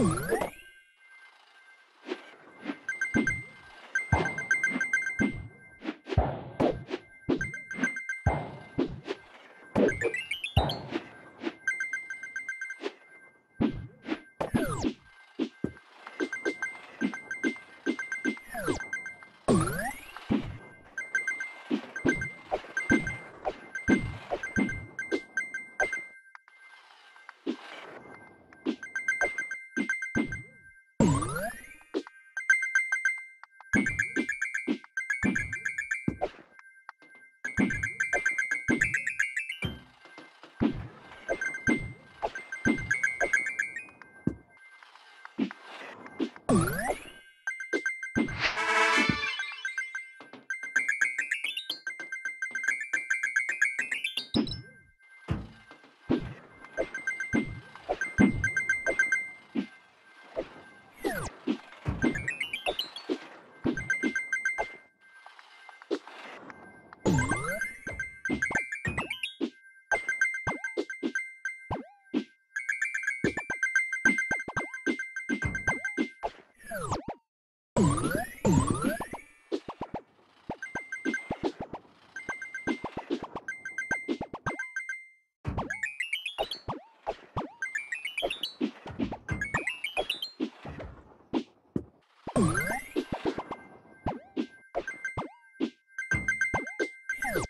you. you